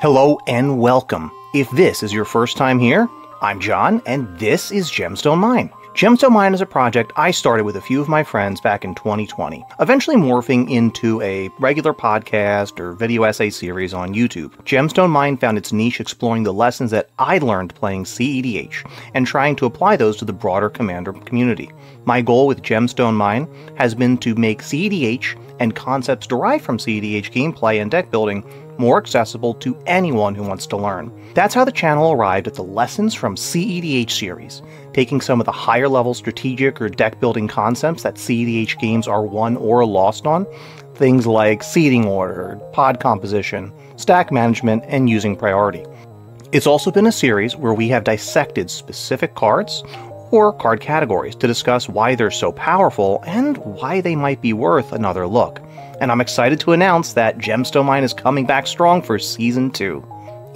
Hello and welcome. If this is your first time here, I'm John, and this is Gemstone Mine. Gemstone Mine is a project I started with a few of my friends back in 2020, eventually morphing into a regular podcast or video essay series on YouTube. Gemstone Mine found its niche exploring the lessons that I learned playing CEDH and trying to apply those to the broader Commander community. My goal with Gemstone Mine has been to make CEDH and concepts derived from CEDH gameplay and deck building more accessible to anyone who wants to learn. That's how the channel arrived at the Lessons from CEDH series, taking some of the higher level strategic or deck building concepts that CEDH games are won or lost on, things like seating order, pod composition, stack management, and using priority. It's also been a series where we have dissected specific cards or card categories to discuss why they're so powerful and why they might be worth another look and I'm excited to announce that Gemstone Mine is coming back strong for Season 2.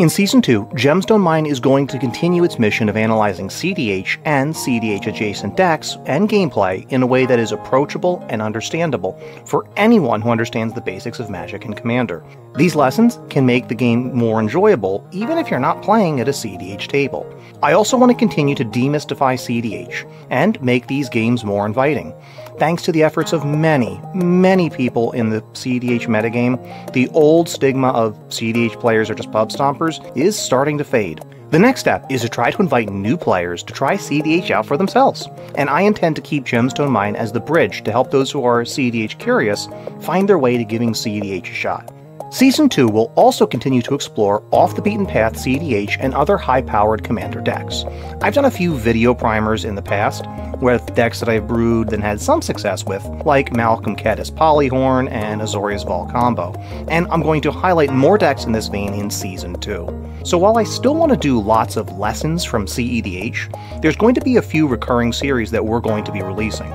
In Season 2, Gemstone Mine is going to continue its mission of analyzing CDH and CDH adjacent decks and gameplay in a way that is approachable and understandable for anyone who understands the basics of Magic and Commander. These lessons can make the game more enjoyable even if you're not playing at a CDH table. I also want to continue to demystify CDH and make these games more inviting. Thanks to the efforts of many, many people in the CDH metagame, the old stigma of CDH players are just pub stompers is starting to fade. The next step is to try to invite new players to try CDH out for themselves, and I intend to keep Gemstone Mine as the bridge to help those who are CDH curious find their way to giving CDH a shot. Season 2 will also continue to explore off the beaten path CDH and other high powered commander decks. I've done a few video primers in the past with decks that I've brewed and had some success with, like Malcolm Kediss Polyhorn and Azorius Vol combo, and I'm going to highlight more decks in this vein in Season 2. So while I still want to do lots of lessons from CEDH, there's going to be a few recurring series that we're going to be releasing.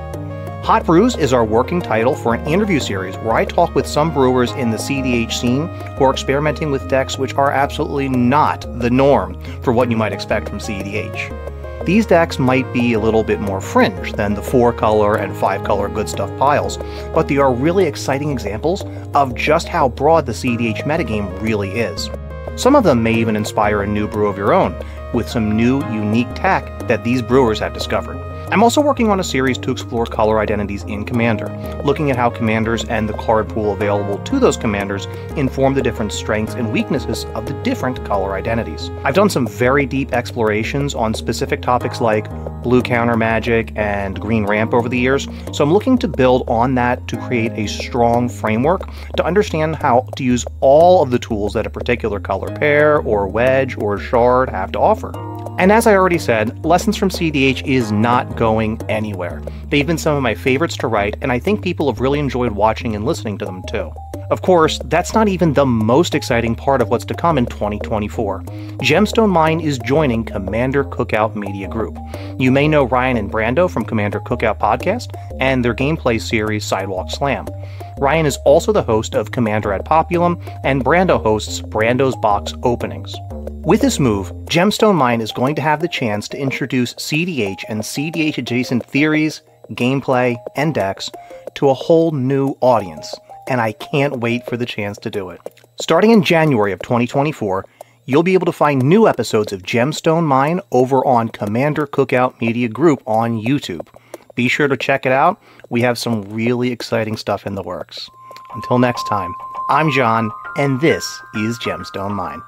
Hot Brews is our working title for an interview series where I talk with some brewers in the CDH scene who are experimenting with decks which are absolutely not the norm for what you might expect from CEDH. These decks might be a little bit more fringe than the 4 color and 5 color good stuff piles, but they are really exciting examples of just how broad the CEDH metagame really is. Some of them may even inspire a new brew of your own, with some new, unique tack that these brewers have discovered. I'm also working on a series to explore color identities in Commander, looking at how commanders and the card pool available to those commanders inform the different strengths and weaknesses of the different color identities. I've done some very deep explorations on specific topics like blue counter magic and green ramp over the years, so I'm looking to build on that to create a strong framework to understand how to use all of the tools that a particular color pair or wedge or shard have to offer. And as I already said, Lessons from CDH is not going anywhere. They've been some of my favorites to write, and I think people have really enjoyed watching and listening to them too. Of course, that's not even the most exciting part of what's to come in 2024. Gemstone Mine is joining Commander Cookout Media Group. You may know Ryan and Brando from Commander Cookout Podcast and their gameplay series Sidewalk Slam. Ryan is also the host of Commander ad Populum, and Brando hosts Brando's Box Openings. With this move, Gemstone Mine is going to have the chance to introduce CDH and CDH adjacent theories, gameplay, and decks to a whole new audience, and I can't wait for the chance to do it. Starting in January of 2024, you'll be able to find new episodes of Gemstone Mine over on Commander Cookout Media Group on YouTube. Be sure to check it out. We have some really exciting stuff in the works. Until next time, I'm John, and this is Gemstone Mine.